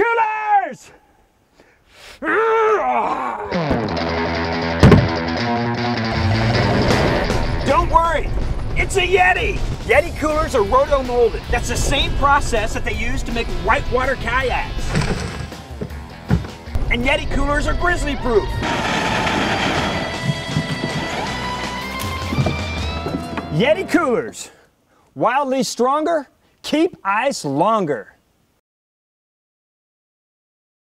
coolers! Don't worry, it's a Yeti. Yeti coolers are roto-molded. That's the same process that they use to make whitewater kayaks. And Yeti coolers are grizzly proof. Yeti coolers, wildly stronger, keep ice longer.